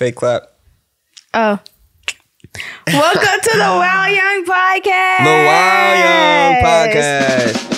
Fake clap. Oh. Welcome to the While Young Podcast. The While Young Podcast.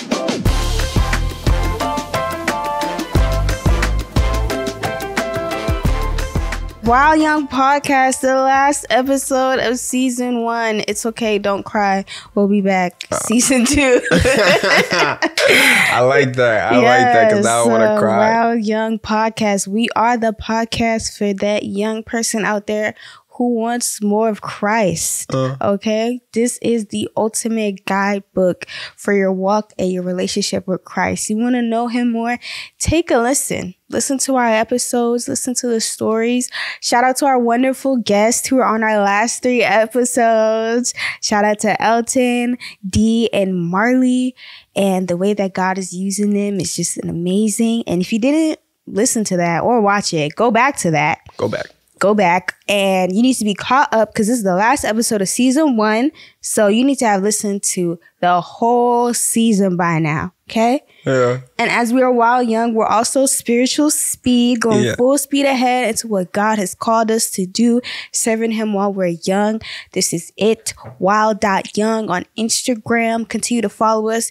While Young Podcast, the last episode of season one. It's okay, don't cry. We'll be back. Uh. Season two. I like that. I like that because I don't want to cry. While Young Podcast. We are the podcast for that young person out there who wants more of Christ. Uh. Okay? This is the ultimate guidebook for your walk and your relationship with Christ. You want to know him more? Take a listen. Listen to our episodes, listen to the stories. Shout out to our wonderful guests who are on our last three episodes. Shout out to Elton, Dee, and Marley. And the way that God is using them is just an amazing. And if you didn't listen to that or watch it, go back to that Go back. Go back and you need to be caught up because this is the last episode of season one. So you need to have listened to the whole season by now. Okay. Yeah. And as we are while young, we're also spiritual speed, going Yeah. full speed ahead into what God has called us to do, serving Him while we're young. This is it. Wild.young on Instagram. Continue to follow us.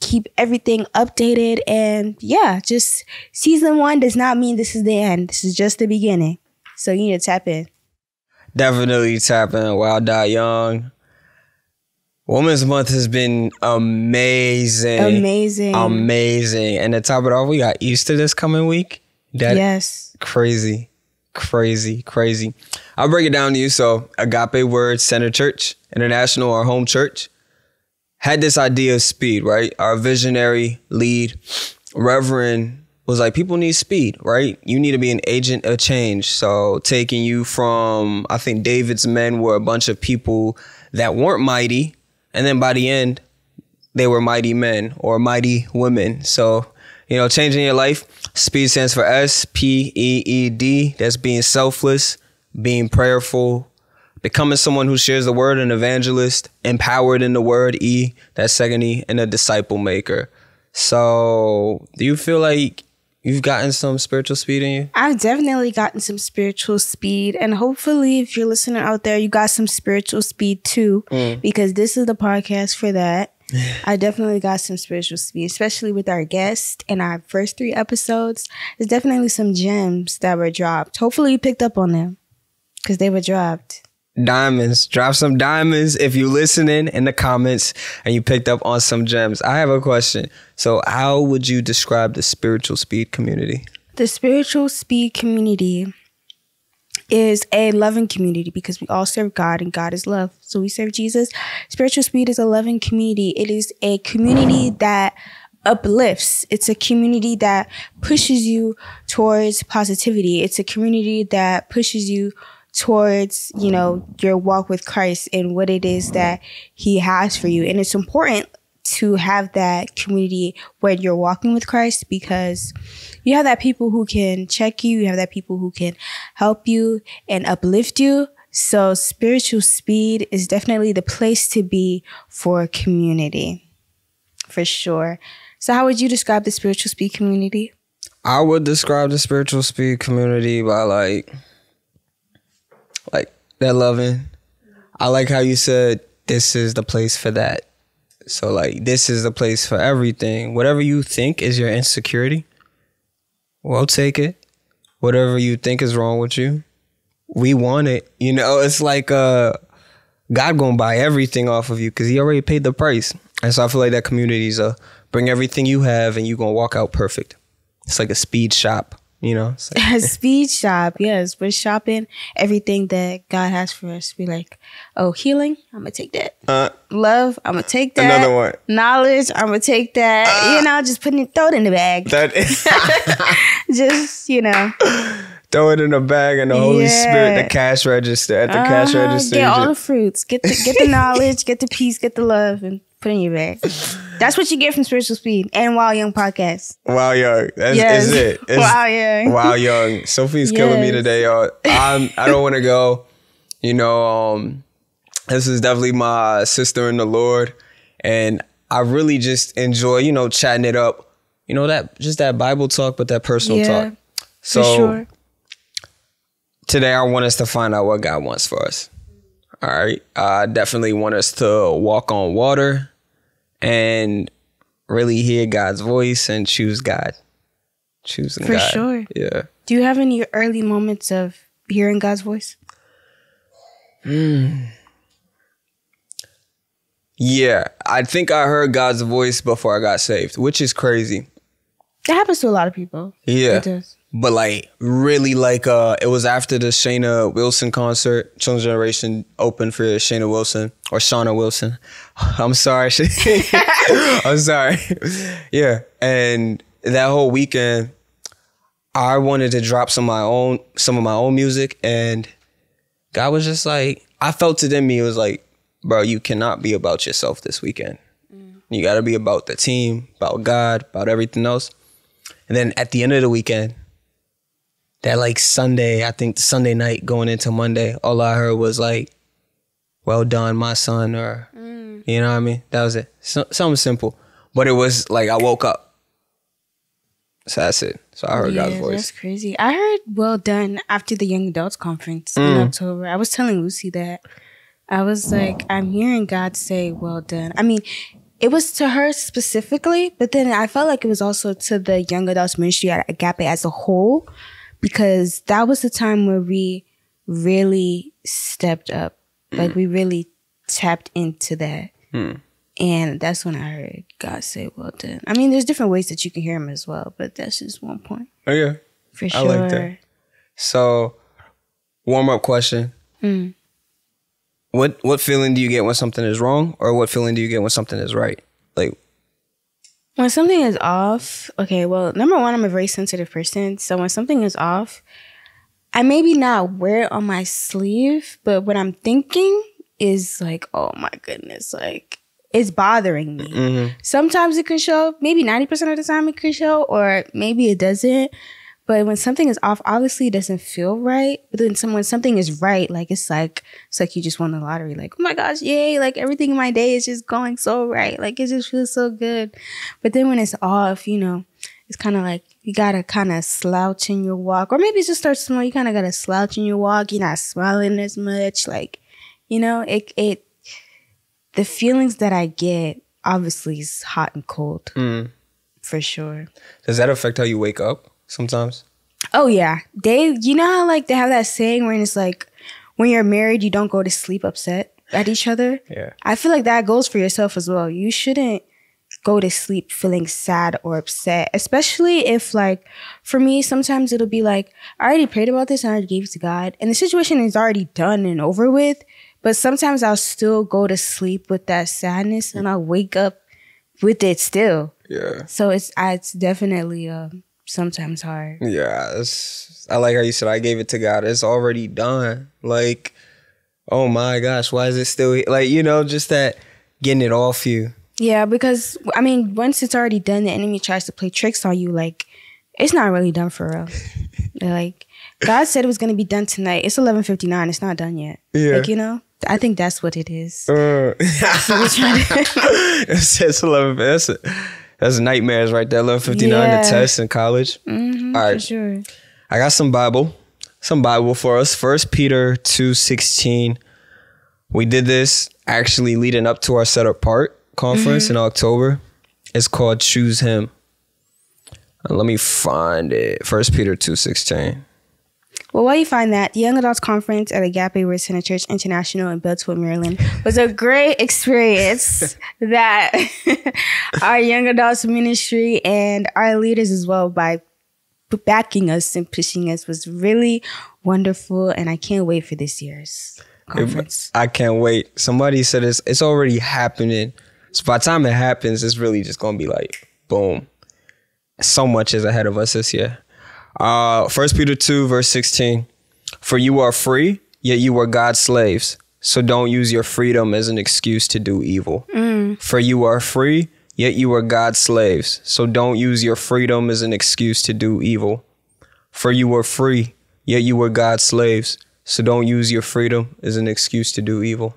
Keep everything updated. And yeah, just season one does not mean this is the end. This is just the beginning. So you need to tap in. Definitely tap in Wild Die Young. Women's Month has been amazing. Amazing. Amazing. And to top it off, we got Easter this coming week. That yes. crazy, crazy, crazy. I'll break it down to you. So, Agape Word Center Church International, our home church, had this idea of speed, right? Our visionary lead, Reverend, was like, people need speed, right? You need to be an agent of change. So, taking you from, I think David's men were a bunch of people that weren't mighty. And then by the end, they were mighty men or mighty women. So, you know, changing your life. Speed stands for S P E E D. That's being selfless, being prayerful, becoming someone who shares the word, an evangelist, empowered in the word, E. That's second E, and a disciple maker. So, do you feel like you've gotten some spiritual speed in you? I've definitely gotten some spiritual speed, and hopefully, if you're listening out there, you got some spiritual speed too, mm. because this is the podcast for that. I definitely got some spiritual speed, especially with our guest and our first three episodes. There's definitely some gems that were dropped. Hopefully, you picked up on them because they were dropped. Diamonds. Drop some diamonds if you're listening in the comments and you picked up on some gems. I have a question. So, how would you describe the spiritual speed community? The spiritual speed community is a loving community because we all serve God and God is love. So we serve Jesus. Spiritual speed is a loving community. It is a community that uplifts. It's a community that pushes you towards positivity. It's a community that pushes you towards, you know, your walk with Christ and what it is that he has for you. And it's important to have that community when you're walking with Christ because you have that people who can check you, you have that people who can help you and uplift you. So spiritual speed is definitely the place to be for community. For sure. So how would you describe the spiritual speed community? I would describe the spiritual speed community by like, like that loving. I like how you said this is the place for that. So like this is the place for everything. Whatever you think is your insecurity, well take it. Whatever you think is wrong with you, we want it. You know, it's like uh God gonna buy everything off of you because He already paid the price. And so I feel like that community is a bring everything you have and you gonna walk out perfect. It's like a speed shop, you know. Like- speed shop, yes. We're shopping everything that God has for us. Be like, oh, healing, I'm gonna take that. uh, Love, I'm gonna take that. Another one. Knowledge, I'm gonna take that. you know, just putting it, throw it in the bag. that is just you know, throw it in a bag and the Holy Spirit, the cash register at the cash uh-huh, register. get all the fruits, get the get the knowledge, get the peace, get the love, and put it in your bag. That's what you get from Spiritual Speed and While Young Podcast. wow, young. That's Yes, is it. It's- Wow Young. Wow, young. Sophie's killing me today, y'all. I'm, I don't want to go. You know, um, this is definitely my sister in the Lord, and I really just enjoy, you know, chatting it up. You know that just that Bible talk, but that personal Yeah, talk. So For sure. today I want us to find out what God wants for us. All right. I definitely want us to walk on water and really hear God's voice and choose God. Choosing For God. sure. Yeah. Do you have any early moments of hearing God's voice? Hmm. Yeah. I think I heard God's voice before I got saved, which is crazy. That happens to a lot of people. Yeah. It does. But like really like uh it was after the Shayna Wilson concert, Chosen Generation opened for Shayna Wilson or Shauna Wilson. I'm sorry. I'm sorry. yeah. And that whole weekend I wanted to drop some of my own some of my own music and God was just like I felt it in me. It was like, bro, you cannot be about yourself this weekend. You gotta be about the team, about God, about everything else. And then at the end of the weekend, that like Sunday, I think Sunday night going into Monday, all I heard was like, "Well done, my son," or you know what I mean. That was it. So, something simple, but it was like I woke up. So that's it. So I heard God's voice. that's crazy. I heard well done after the young adults conference in Mm. October. I was telling Lucy that I was like, I'm hearing God say, "Well done." I mean, it was to her specifically, but then I felt like it was also to the young adults ministry at Agape as a whole, because that was the time where we really stepped up, like we really tapped into that. And that's when I heard God say, "Well done." I mean, there's different ways that you can hear Him as well, but that's just one point Oh yeah. for I sure. like that. So, warm up question. Mm. What what feeling do you get when something is wrong, or what feeling do you get when something is right? When something is off, okay, well, number one, I'm a very sensitive person. So when something is off, I maybe not wear it on my sleeve, but what I'm thinking is like, oh my goodness, like it's bothering me. mhm. Sometimes it can show, maybe 90% of the time it can show, or maybe it doesn't. But when something is off, obviously it doesn't feel right. But then some, when something is right, like it's like it's like you just won the lottery. Like, oh my gosh, yay! Like everything in my day is just going so right. Like it just feels so good. But then when it's off, you know, it's kind of like you gotta kind of slouch in your walk, or maybe it just starts small. You kind of gotta slouch in your walk. You're not smiling as much. Like, you know, it it the feelings that I get obviously is hot and cold mm. for sure. does that affect how you wake up sometimes? Oh yeah, they. You know how like they have that saying where it's like, when you're married, you don't go to sleep upset at each other. Yeah. I feel like that goes for yourself as well. You shouldn't go to sleep feeling sad or upset, especially if like for me, sometimes it'll be like I already prayed about this and I already gave it to God, and the situation is already done and over with. But sometimes I'll still go to sleep with that sadness, and I'll wake up with it still. Yeah. So it's it's definitely um sometimes hard. Yeah, I like how you said I gave it to God. It's already done. Like, oh my gosh, why is it still here? like you know just that getting it off you? Yeah, because I mean, once it's already done, the enemy tries to play tricks on you. Like, it's not really done for real. like, God said it was gonna be done tonight. It's eleven fifty nine. It's not done yet. Yeah. Like, you know, I think that's what it is. Uh, it's, it's eleven. That's a, that's nightmares right there. Eleven fifty nine. Yeah. The test in college. Mhm, All For sure. I got some Bible, some Bible for us. First Peter two sixteen. We did this actually leading up to our set apart conference in October. It's called Choose Him. Let me find it. First Peter two sixteen. Well, while you find that, the Young Adults Conference at Agape Word Center Church International in Beltswood, Maryland was a great experience that our Young Adults Ministry and our leaders as well by backing us and pushing us was really wonderful. And I can't wait for this year's conference. I can't wait. Somebody said it's it's already happening. So by the time it happens, it's really just gonna be like boom. So much is ahead of us this year. Uh First Peter two verse sixteen. For you are free, yet you are God's slaves. So don't use your freedom as an excuse to do evil. For you are free, yet you are God's slaves. So don't use your freedom as an excuse to do evil. For you are free, yet you were God's slaves. So don't use your freedom as an excuse to do evil.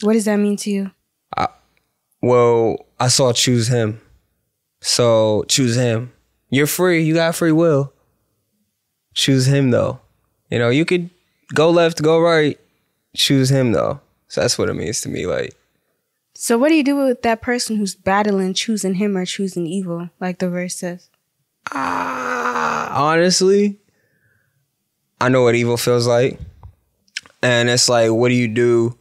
What does that mean to you? Well, I saw choose him. So choose him. You're free. You got free will. Choose him though. You know, you could go left, go right, choose him though. So that's what it means to me. Like, So what do you do with that person who's battling choosing him or choosing evil, like the verse says? ah, honestly, I know what evil feels like. And it's like, what do you do?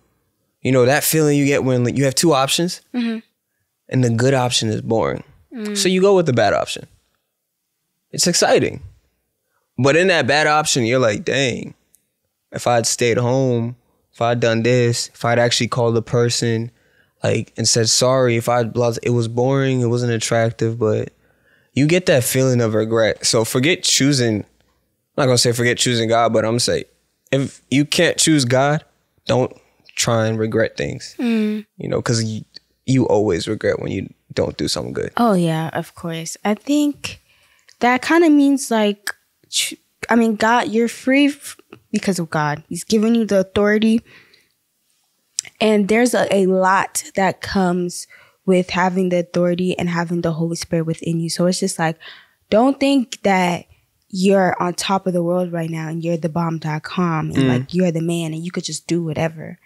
You know, that feeling you get when you have two options and the good option is boring. So you go with the bad option. It's exciting. But in that bad option, you're like, dang, if I'd stayed home, if I'd done this, if I'd actually called the person, like, and said sorry, if I'd, it was boring, it wasn't attractive, but you get that feeling of regret. So forget choosing, I'm not gonna say forget choosing God, but I'm gonna say, if you can't choose God, don't try and regret things. Hmm. You know, because you, you always regret when you don't do something good. Oh yeah, of course. I think that kind of means like, I mean, God, you're free because of God. He's given you the authority, and there's a, a lot that comes with having the authority and having the Holy Spirit within you. So it's just like, don't think that you're on top of the world right now and you're the bomb.com and mm. like you're the man and you could just do whatever.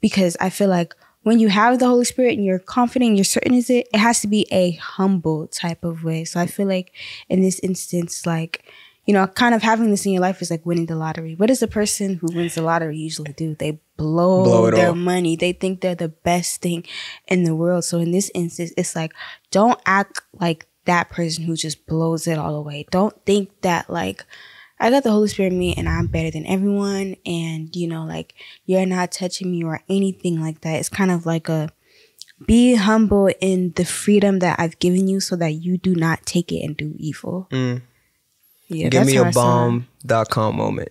Because I feel like when you have the Holy Spirit and you're confident, you're certain is it, it has to be a humble type of way. So I feel like in this instance, like, you know, kind of having this in your life is like winning the lottery. What does a person who wins the lottery usually do? They blow, Blow their all. money. They think they're the best thing in the world. So in this instance, it's like, don't act like that person who just blows it all away. Don't think that like I got the Holy Spirit in me and I'm better than everyone and you know like you're not touching me or anything like that. It's kind of like a be humble in the freedom that I've given you so that you do not take it and do evil. Mm. Yeah, Give me a a I saw it. bomb.com moment.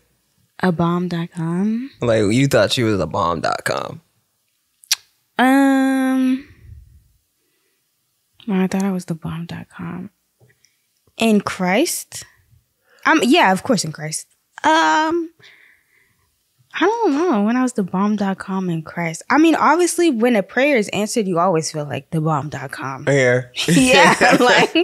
A bomb.com. Like you thought she was a bomb.com. Um, I thought I was the bomb.com. In Christ? Um, yeah, of course, in Christ. Um, I don't know when I was the bomb.com in Christ. I mean, obviously, when a prayer is answered, you always feel like the bomb.com. Yeah. yeah, like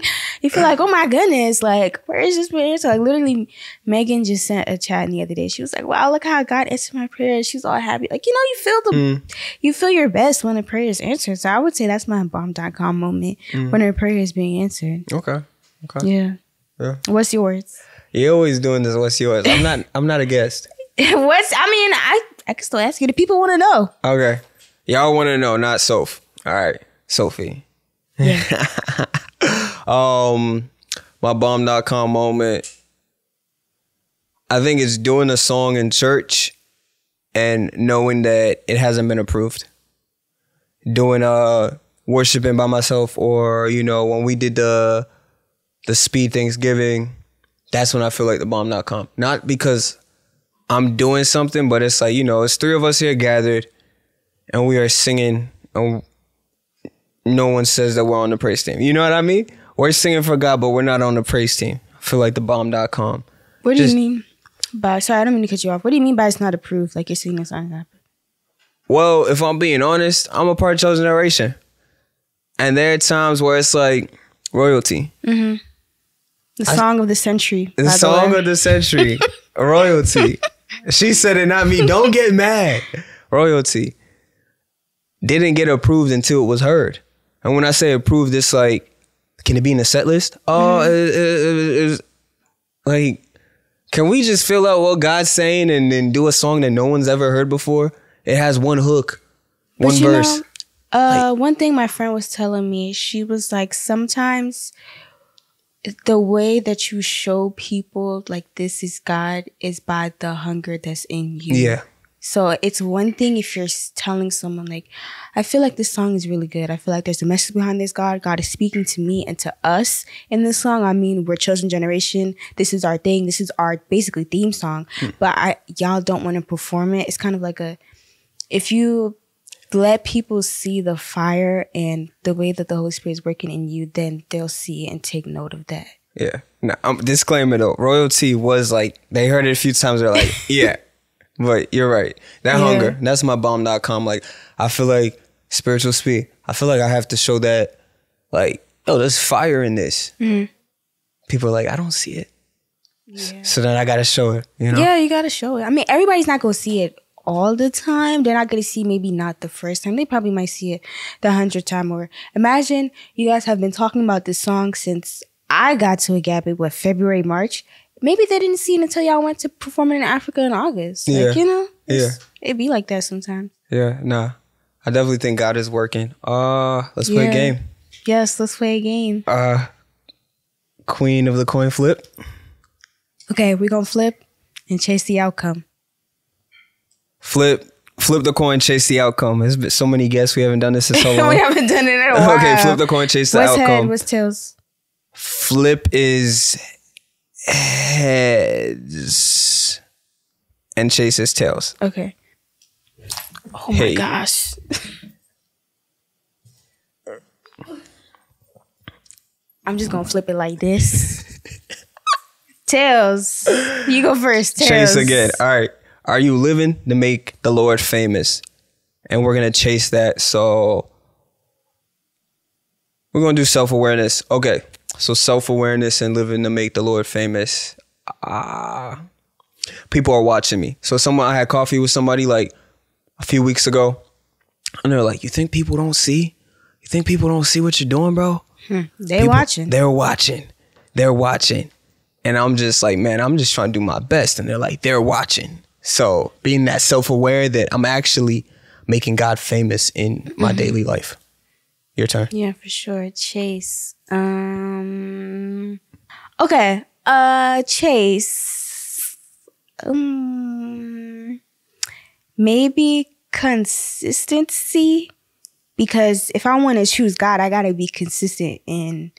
you feel like, oh my goodness, like where is this prayer? So like literally, Megan just sent a chat the other day. She was like, "Wow, look how God answered my prayer." She's all happy. Like you know, you feel the, hmm. you feel your best when a prayer is answered. So I would say that's my bomb.com moment hmm. when a prayer is being answered. Okay. Okay. Yeah. Yeah. What's yours? You're always doing this. What's yours? I'm not. I'm not a guest. What's? I mean, I I can still ask you. The people want to know. Okay. Y'all want to know, not Soph. All right, Sophie. Yeah. um, my bomb.com moment. I think it's doing a song in church and knowing that it hasn't been approved. Doing uh worshiping by myself or you know when we did the the speed Thanksgiving, that's when I feel like the bomb.com. Not because I'm doing something, but it's like, you know, it's three of us here gathered and we are singing and no one says that we're on the praise team. You know what I mean? We're singing for God, but we're not on the praise team. I feel like the bomb.com. What do Just- you mean by? Sorry, I don't mean to cut you off. What do you mean by it's not approved? Like you're singing a song that Well, if I'm being honest, I'm a part of chosen generation. And there are times where it's like royalty. Mm-hmm. the song of the century. The song way. of the century. royalty. She said it, not me. Don't get mad. Royalty. Didn't get approved until it was heard. And when I say approved, it's like, can it be in the set list? Oh, it- it- it- it's like, can we just fill out what God's saying and then do a song that no one's ever heard before? It has one hook, one verse. know, uh, one thing my friend was telling me, she was like, sometimes the way that you show people like this is God is by the hunger that's in you. yeah. So it's one thing if you're telling someone like, I feel like this song is really good. I feel like there's a message behind this. God, God is speaking to me and to us in this song. I mean, we're chosen generation. This is our thing. This is our basically theme song. Hmm. But I y'all don't want to perform it. It's kind of like a if you let people see the fire and the way that the Holy Spirit is working in you, then they'll see it and take note of that. Yeah. Now, um, disclaimer though, royalty was like they heard it a few times. They're like, yeah, but you're right. That Yeah. hunger. That's my bomb.com. Like I feel like spiritual speed. I feel like I have to show that. Like, oh, there's fire in this. Mm-hmm. People are like, I don't see it. Yeah. So then I gotta show it. You know. Yeah, you gotta show it. I mean, everybody's not gonna see it all the time. They're not gonna see maybe not the first time. They probably might see it the hundredth time. Or imagine you guys have been talking about this song since I got to a Agape, what February, March. Maybe they didn't see it until y'all went to performing in Africa in August. Like, Yeah. you know? Yeah. It'd be like that sometimes. Yeah. Nah. I definitely think God is working. Uh, let's play a game. Yes, let's play a game. Uh, Queen of the coin flip. Okay, we're gonna flip and chase the outcome. Flip. Flip the coin, chase the outcome. There's been so many guests. We haven't done this in so long. we haven't done it in a while. okay, flip the coin, chase the What's outcome. head? What's tails? Flip is heads, and chase is tails. Okay. Oh my gosh. I'm just gonna flip it like this. Tails. You go first. Tails. Chase again. All right. Are you living to make the Lord famous? And we're gonna chase that. So we're gonna do self awareness. Okay. So self awareness and living to make the Lord famous. Ah, people are watching me. So someone I had coffee with somebody like a few weeks ago, and they're like, "You think people don't see? You think people don't see what you're doing, bro?" They People- watching. They're watching. They're watching. And I'm just like, man, I'm just trying to do my best. And they're like, they're watching. So being that self aware that I'm actually making God famous in my daily life. Your turn. Yeah, for sure. Chase. Um Okay. Uh Chase. Um maybe consistency because if I want to choose God, I got to be consistent in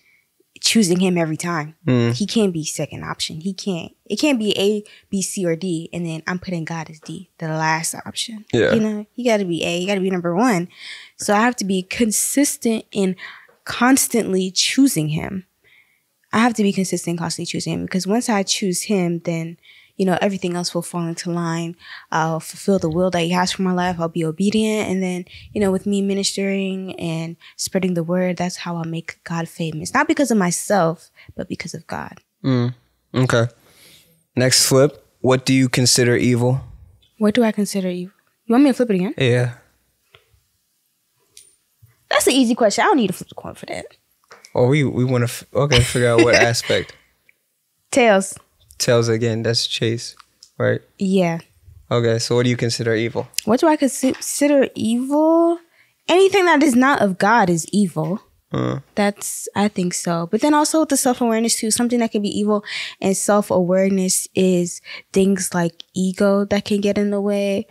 choosing him every time. Hmm. He can't be second option. He can't. It can't be A, B, C, or D, and then I'm putting God as D, the last option. Yeah. You know, you got to be A. You got to be number one. So I have to be consistent in constantly choosing him. I have to be consistent, constantly choosing him because once I choose him, then you know everything else will fall into line. I'll fulfill the will that he has for my life. I'll be obedient, and then you know, with me ministering and spreading the word, that's how I'll make God famous. Not because of myself, but because of God. Mm. Okay. Next flip. What do you consider evil? What do I consider evil? You want me to flip it again? Yeah. That's an easy question. I don't need to flip the coin for that. Oh, we we want to f- okay figure out what aspect. Tails. Tells again. That's chase, right? Yeah. Okay. So what do you consider evil? What do I consider evil? Anything that is not of God is evil. Uh, That's I think so. But then also with the self awareness too, something that can be evil and self awareness is things like ego that can get in the way,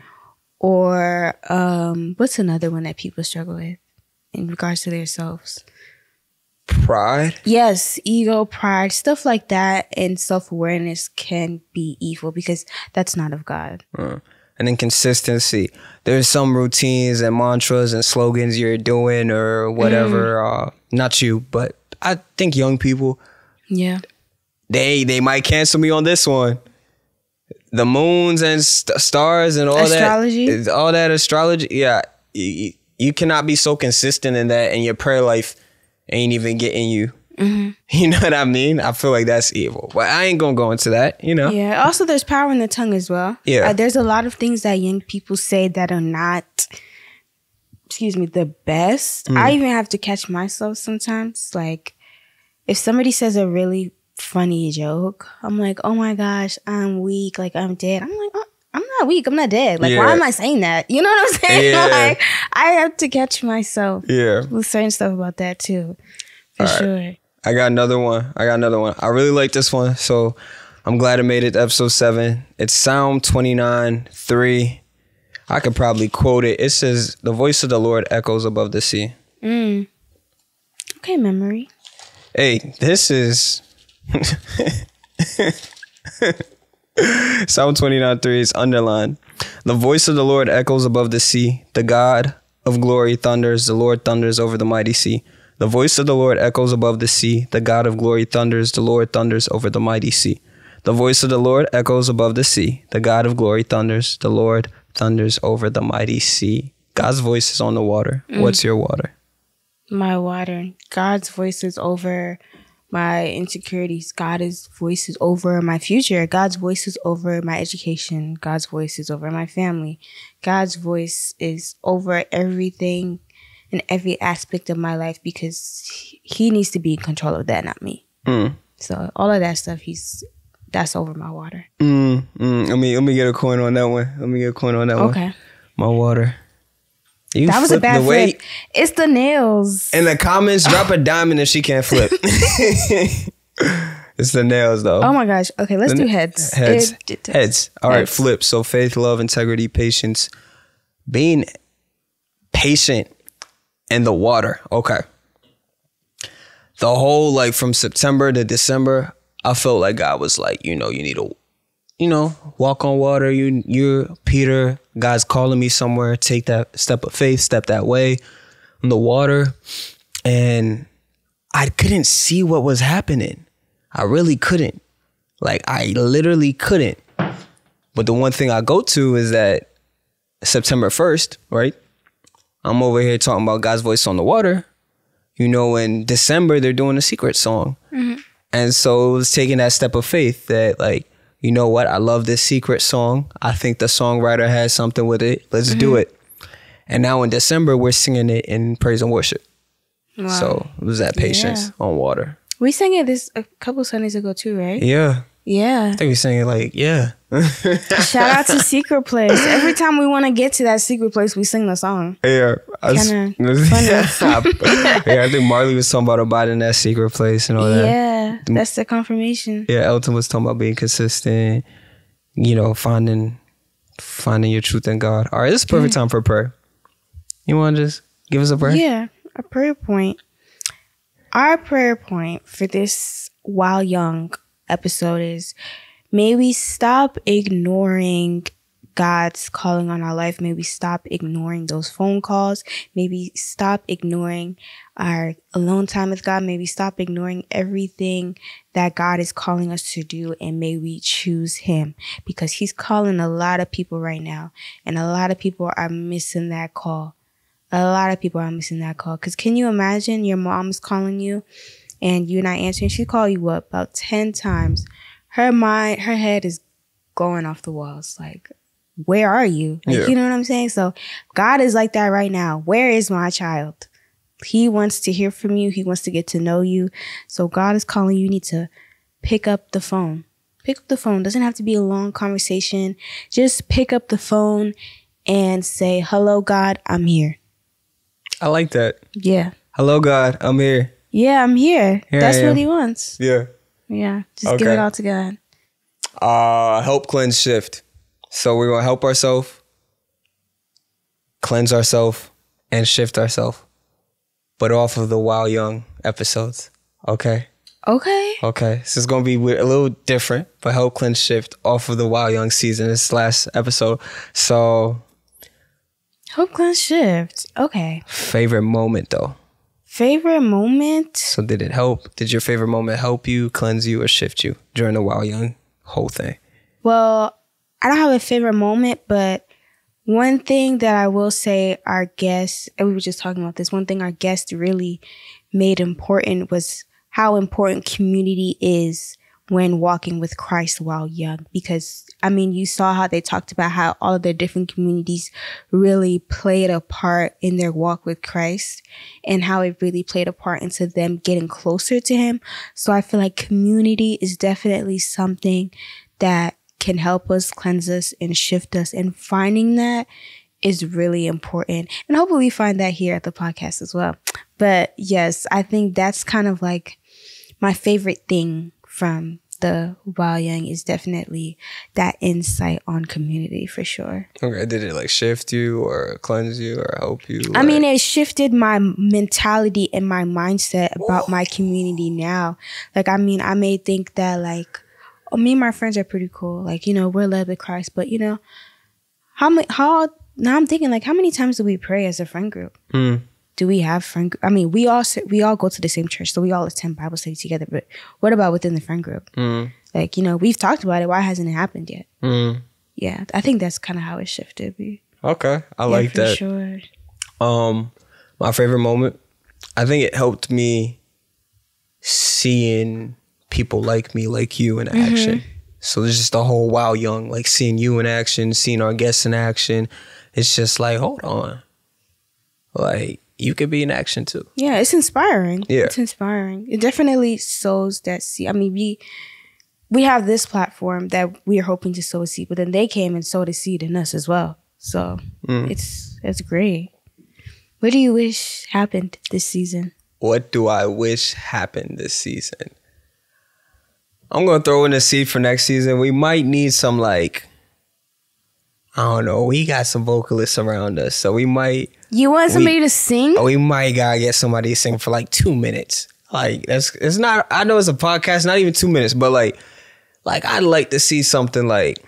or um, what's another one that people struggle with in regards to themselves? Pride. Yes, ego, pride, stuff like that, and self awareness can be evil because that's not of God. Uh, and then consistency. There's some routines and mantras and slogans you're doing or whatever. Uh, not you, but I think young people Yeah. they they might cancel me on this one. The moons and st- stars and all Astrology? that, all that astrology. Yeah, you, you cannot be so consistent in that, and your prayer life ain't even getting you. You know what I mean? I feel like that's evil, but I ain't gonna go into that. You know? Yeah. Also, there's power in the tongue as well. Yeah. Uh, there's a lot of things that young people say that are not, excuse me, the best. Mm. I even have to catch myself sometimes. Like, if somebody says a really funny joke, I'm like, oh my gosh, I'm weak. Like, I'm dead. I'm like, oh, I'm not weak. I'm not dead. Like, why am I saying that? You know what I'm saying? Yeah. like, I have to catch myself Yeah. with certain stuff about that too. For sure. I got another one. I got another one. I really like this one, so I'm glad I made it to episode seven. It's Psalm 29 3. I could probably quote it. It says, The voice of the Lord echoes above the sea. Mm. Okay, memory. Hey, this is Psalm 29 3 is underlined. The voice of the Lord echoes above the sea. The God of glory thunders. The Lord thunders over the mighty sea. The voice of the Lord echoes above the sea. The God of glory thunders. The Lord thunders over the mighty sea. The voice of the Lord echoes above the sea. The God of glory thunders. The Lord thunders over the mighty sea. God's voice is on the water. What's mm. your water? my water. God's voice is over my insecurities. God's voice is over my future. God's voice is over my education. God's voice is over my family. God's voice is over everything in every aspect of my life because he needs to be in control of that, not me. Mm. So all of that stuff, he's that's over my water. Mm, mm. Let me let me get a coin on that one. Let me get a coin on that one. Okay. My water. You That was a bad the flip. It's the nails. In the comments, drop a diamond if she can't flip. it's the nails though. Oh my gosh. Okay, let's do heads. Heads. It- it- Heads. All right, Heads. flip. So faith, love, integrity, patience. Being patient in the water. Okay. The whole like from September to December, I felt like God was like, you know, you need to, you know, walk on water. You you're Peter. God's calling me somewhere. Take that step of faith, step that way in the water. And I couldn't see what was happening. I really couldn't. Like I literally couldn't. But the one thing I go to is that September 1st, right? I'm over here talking about God's voice on the water. You know, in December they're doing a secret song. Mm-hmm. And so it was taking that step of faith that like, you know what? I love this secret song. I think the songwriter has something with it. Let's do mm-hmm. it. And now in December we're singing it in praise and worship. Wow. So it was that patience Yeah. on water. we sang it this a couple Sundays ago too, right? Yeah. Yeah. I think we sang it like, yeah. Shout out to Secret Place. Every time we want to get to that secret place, we sing the song. Yeah, I yeah, I think Marley was talking about abiding in that secret place and all that. Yeah, that's the confirmation. Yeah, Elton was talking about being consistent. You know, finding finding your truth in God. All right, this is a perfect mm. time for prayer. You want to just give us a prayer? Yeah, a prayer point. Our prayer point for this While Young episode is may we stop ignoring God's calling on our life. May we stop ignoring those phone calls. Maybe stop ignoring our alone time with God. May we stop ignoring everything that God is calling us to do and may we choose Him because He's calling a lot of people right now and a lot of people are missing that call. A lot of people are missing that call. Because can you imagine your mom is calling you and you're not answering? She called you up about 10 times. Her mind, her head is going off the walls. Like, where are you? Like, Yeah. You know what I'm saying? So God is like that right now. Where is my child? He wants to hear from you. He wants to get to know you. So God is calling you. You need to pick up the phone. Pick up the phone. Doesn't have to be a long conversation. Just pick up the phone and say, "Hello, God, I'm here." I like that. Yeah, Hello, God, I'm here. yeah, I'm here. Here That's what. He wants. Yeah. Yeah, just give Okay. it all to God. Uh, help cleanse shift. So we're gonna help ourselves, cleanse ourselves, and shift ourselves, but off of the while Young episodes. Okay. Okay. Okay, this is gonna be a little different, but help cleanse shift off of the While Young season. This last episode. So, Hope cleanse shift. Okay. favorite moment though. Favorite moment. So, did it help? Did your favorite moment help you, cleanse you, or shift you during the While Young whole thing? Well, I don't have a favorite moment, but one thing that I will say our guests, and we were just talking about this, one thing our guests really made important was how important community is when walking with Christ while young. Because, I mean, you saw how they talked about how all of their different communities really played a part in their walk with Christ and how it really played a part into them getting closer to Him. So I feel like community is definitely something that can help us cleanse us and shift us and finding that is really important and hopefully find that here at the podcast as well but yes i think that's kind of like my favorite thing from the While Young is definitely that insight on community for sure. Okay, did it like shift you or cleanse you or help you? I mean, it shifted my mentality and my mindset about my community now. Like, I mean, I may think that like, oh, me and my friends are pretty cool. Like, you know, we're led by Christ, but you know, how many? How now? I'm thinking like, how many times do we pray as a friend group? Mm. Do we have friend? I mean, we all sit- we all go to the same church, so we all attend Bible study together. But what about within the friend group? Mm. Like, you know, we've talked about it. Why hasn't it happened yet? Mm. Yeah, I think that's kind of how it shifted. Okay, I yeah, like for that. Sure. Um, my favorite moment, I think it helped me seeing people like me, like you in action. So there's just the whole wow young, like seeing you in action, seeing our guests in action. It's just like, hold on. Like you could be in action too. Yeah, it's inspiring. Yeah. It's inspiring. It definitely sows that seed. I mean, we we have this platform that we are hoping to sow a seed, but then they came and sowed a seed in us as well. So mm. it's it's great. What do you wish happened this season? What do I wish happened this season? I'm gonna throw in a seed for next season. We might need some like I don't know. We got some vocalists around us, so we might You want somebody to sing? Oh, we might gotta get somebody to sing for like two minutes. Like that's it's not. I know it's a podcast, not even two minutes, but like, like I'd like to see something like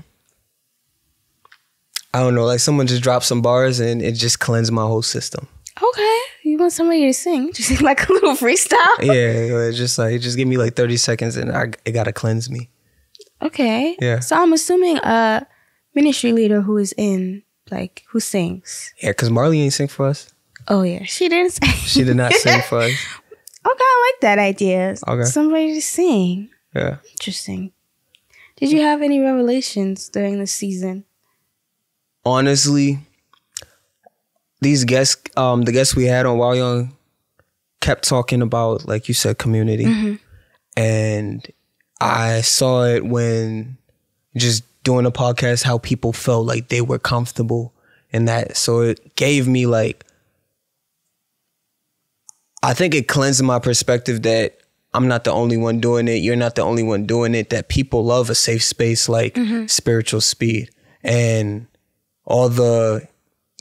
I don't know, like someone just drop some bars and it just cleanse my whole system. Okay. You want somebody to sing? Just sing like a little freestyle? Yeah, just like just give me like thirty seconds and I it gotta cleanse me. Okay. Yeah. So I'm assuming a ministry leader who is in like who sings. Yeah, cause Marley ain't sing for us. Oh yeah, she didn't sing. She did not sing for us. Okay, I like that idea. Okay. Somebody to sing. Yeah. Interesting. Did you have any revelations during the season? honestly, these guests, um, the guests we had on While Young kept talking about, like you said, community. And I saw it when just doing a podcast, how people felt like they were comfortable in that. So it gave me like, I think it cleansed my perspective that I'm not the only one doing it. You're not the only one doing it. That people love a safe space like mm-hmm. spiritual speed. And all the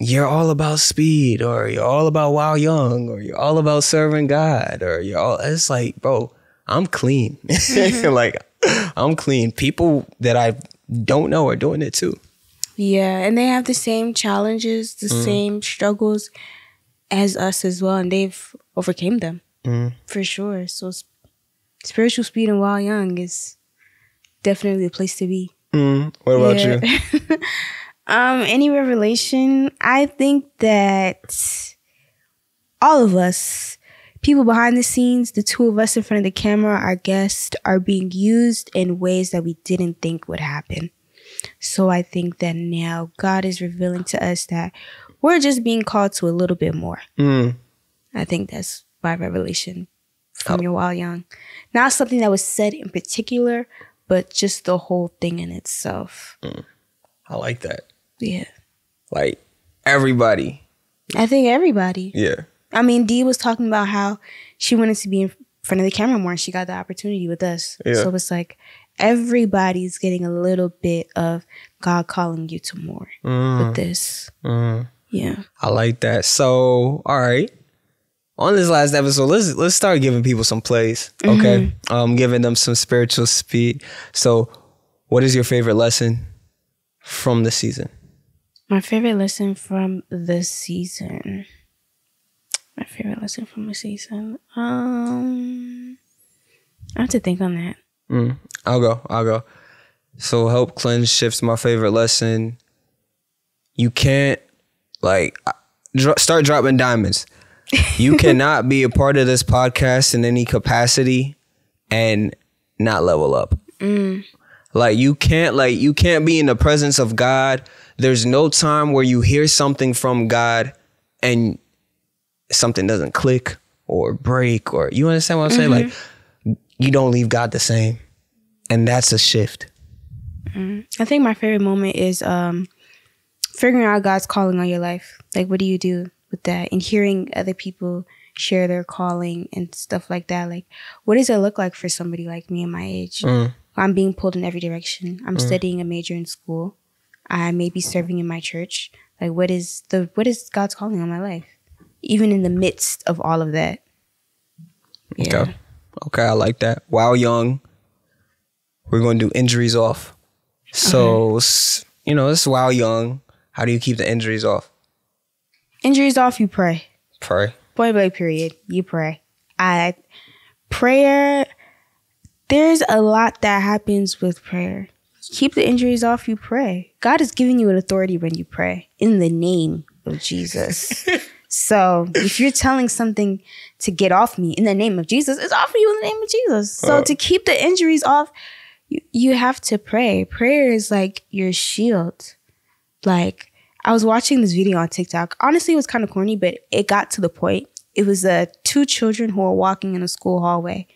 you're all about speed or you're all about While Young or you're all about serving God or you're all it's like, bro, I'm clean. Mm-hmm. like I'm clean. People that I don't know are doing it too. Yeah, and they have the same challenges, the same struggles as us as well, and they've overcame them for sure. So, spiritual speed and while young is definitely the place to be. Mm, what about Yeah. you? Um, any revelation? I think that all of us, people behind the scenes, the two of us in front of the camera, our guests, are being used in ways that we didn't think would happen. So I think that now God is revealing to us that we're just being called to a little bit more. Mm, I think that's my revelation from your while young. Not something that was said in particular, but just the whole thing in itself. I like that. Yeah. Like everybody. I think everybody. Yeah. I mean, Dee was talking about how she wanted to be in front of the camera more and she got the opportunity with us. Yeah. So it's like everybody's getting a little bit of God calling you to more with this. Mm. Yeah. I like that. So, all right. On this last episode, let's let's start giving people some plays. Okay. Um giving them some spiritual speed. So, what is your favorite lesson from the season? My favorite lesson from the season. My favorite lesson from the season. Um I have to think on that. Mm, I'll go. I'll go. So help cleanse shifts my favorite lesson. You can't like start dropping diamonds. You cannot be a part of this podcast in any capacity and not level up. Mm. Like you can't like you can't be in the presence of God. There's no time where you hear something from God and something doesn't click or break or you understand what I'm saying? Like you don't leave God the same. And that's a shift. Mm-hmm. I think my favorite moment is um figuring out God's calling on your life. Like what do you do with that? And hearing other people share their calling and stuff like that. Like what does it look like for somebody like me and my age? Mm. I'm being pulled in every direction. I'm mm. studying a major in school. I may be serving in my church. Like what is the what is God's calling on my life? Even in the midst of all of that. Yeah. Okay. Okay, I like that. While young, we're going to do injuries off. So, s- you know, this is while young. How do you keep the injuries off? Injuries off, you pray. Pray. point blank period you pray i prayer there's a lot that happens with prayer keep the injuries off you pray god is giving you an authority when you pray in the name of jesus So if you're telling something to get off me in the name of Jesus, it's off of you in the name of Jesus. So Oh. to keep the injuries off, you, you have to pray. Prayer is like your shield. Like I was watching this video on TikTok. Honestly, it was kind of corny, but it got to the point. It was uh, two children who were walking in a school hallway,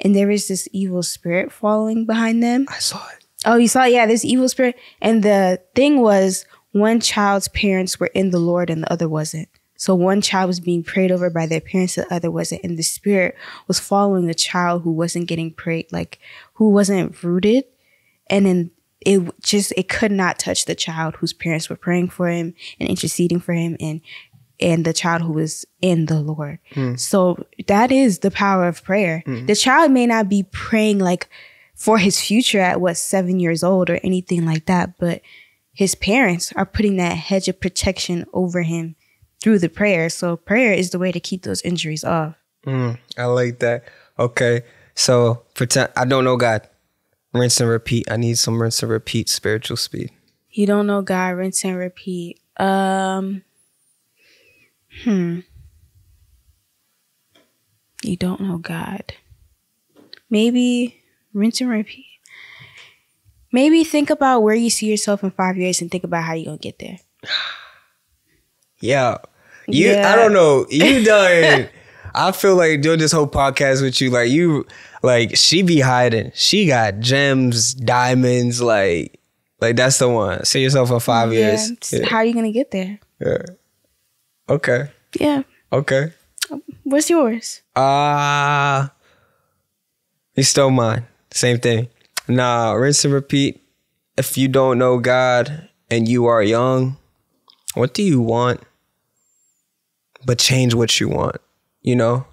and there was this evil spirit following behind them. I saw it. Oh, you saw? it? Yeah, this evil spirit. And the thing was, one child's parents were in the Lord and the other wasn't. So one child was being prayed over by their parents, the other wasn't. And the spirit was following the child who wasn't getting prayed, like who wasn't rooted. And then it just, it could not touch the child whose parents were praying for him and interceding for him and and the child who was in the Lord. Hmm. So that is the power of prayer. Hmm. The child may not be praying like for his future at what seven years old or anything like that, but his parents are putting that hedge of protection over him through the prayer. So prayer is the way to keep those injuries off. Mm, I like that. Okay. So pretend I don't know God. Rinse and repeat. I need some rinse and repeat spiritual speed. You don't know God, rinse and repeat. Um Hmm. You don't know God. Maybe rinse and repeat. Maybe think about where you see yourself in five years and think about how you're gonna get there. Yeah. You Yeah. I don't know. You done I feel like doing this whole podcast with you, like you like she be hiding. She got gems, diamonds, like like that's the one. See yourself in five years. Yeah. Yeah. How are you gonna get there? yeah. Okay. Yeah. Okay. What's yours? Uh you stole mine. Same thing. Nah, rinse and repeat. If you don't know God and you are young, what do you want? But change what you want. You know?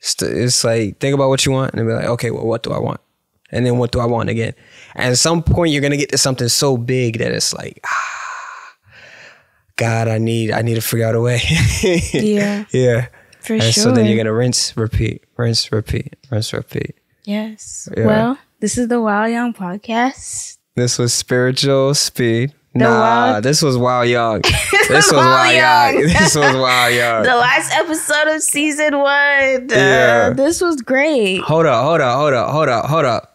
It's, it's like think about what you want and then be like, okay, well, what do I want? And then what do I want again? And at some point you're gonna get to something so big that it's like, ah, God, I need I need to figure out a way. Yeah, yeah. for And sure. so then you're gonna rinse, repeat, rinse, repeat, rinse, repeat. yes. Yeah. Well, this is the While Young podcast. This was spiritual speed. The nah, wild- this was while young. this was Wild wild young. This was wild young. The last episode of season one. Uh, Yeah. this was great. hold up, hold up, hold up, hold up, hold up.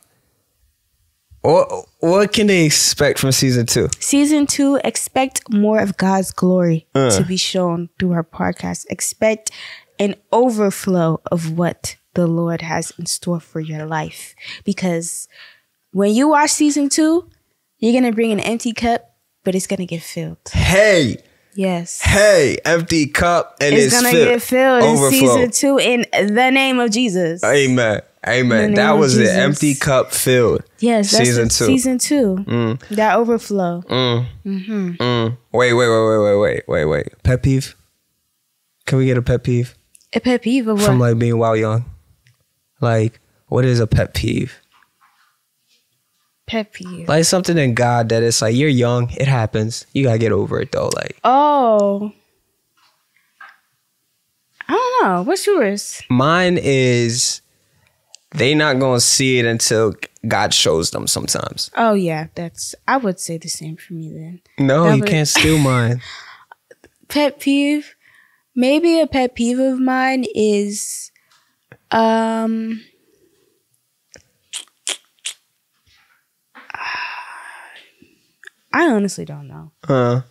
What what can they expect from season two? Season two, expect more of God's glory Uh. to be shown through our podcast. Expect an overflow of what the Lord has in store for your life. Because when you watch season two, you're going to bring an empty cup, but it's going to get filled. Hey, Yes. hey, empty cup and It's, it's, to filled. get filled Overflow. in season two in the name of Jesus. Amen. Amen. That was an empty cup filled. yes, season two. Season two. That overflow. Mm. Mm. Wait, wait, wait, wait, wait, wait, wait, wait. Pet peeve? Can we get a pet peeve? A pet peeve of what? from like being wild young? Like, what is a pet peeve? Pet peeve. Like something in God that it's like you're young, it happens. You gotta get over it though. Like Oh. I don't know. What's yours? mine is they not gonna see it until God shows them sometimes. Oh yeah, that's I would say the same for me then. No, That you would- can't steal mine. Pet peeve. Maybe a pet peeve of mine is um I honestly don't know. Huh?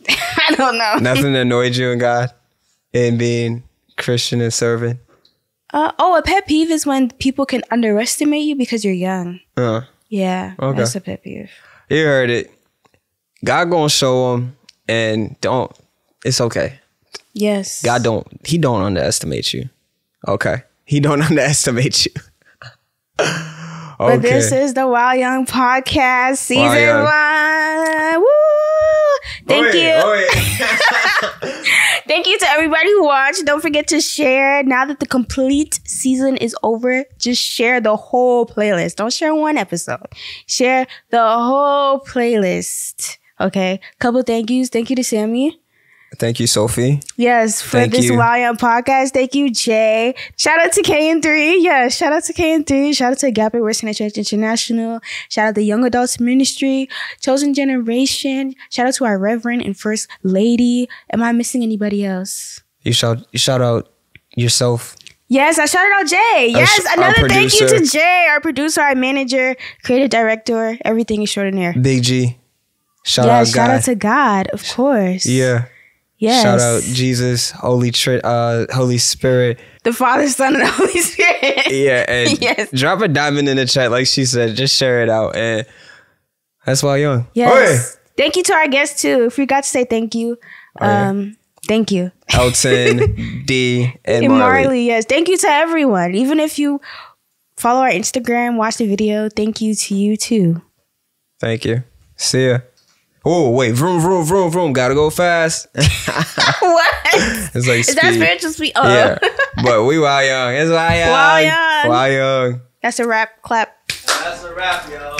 I don't know. Nothing annoyed you in God in being Christian and serving. Uh, oh, a pet peeve is when people can underestimate you because you're young. Uh, Yeah, Okay. that's a pet peeve. you heard it. God gonna show them, and don't. It's okay. Yes. God don't he don't underestimate you. Okay. He don't underestimate you. okay. But this is the While Young Podcast, season Young. one. Woo! Thank you. Thank you to everybody who watched. Don't forget to share. Now that the complete season is over, just share the whole playlist. Don't share one episode. Share the whole playlist. Okay. Couple thank yous. Thank you to Sammy. Thank you, Sophie. Yes, for Thank this you. Young podcast. Thank you, Jay. Shout out to KN3. Yeah, shout out to KN3. Shout out to Agape Word Center Church International. Shout out to the Young Adults Ministry, Chosen Generation. Shout out to our Reverend and First Lady. Am I missing anybody else? You shout you shout out yourself. Yes, I shouted out Jay. Yes, our another thank you to. Jay, our producer, our manager, creative director, everything extraordinaire. Big G. Shout yes, out shout God. out to God, of course. yeah. Yes. Shout out Jesus, Holy Tri- uh Holy Spirit. the Father, Son, and Holy Spirit. Yeah, and Yes. drop a diamond in the chat, like she said. Just share it out, and that's why young. Yes. Thank you to our guests too. If we got to say thank you, Oh, yeah. um, thank you. Elton, D, and And Marley. Marley, yes. Thank you to everyone. Even if you follow our Instagram, watch the video, thank you to you too. Thank you. See ya. Oh wait, vroom vroom vroom vroom. Gotta go fast. what? it's like Is that speed. spiritual speed? Oh, Yeah, but we wild young. It's wild young. Wild young. Wild young. that's a rap Clap. That's a wrap, yo.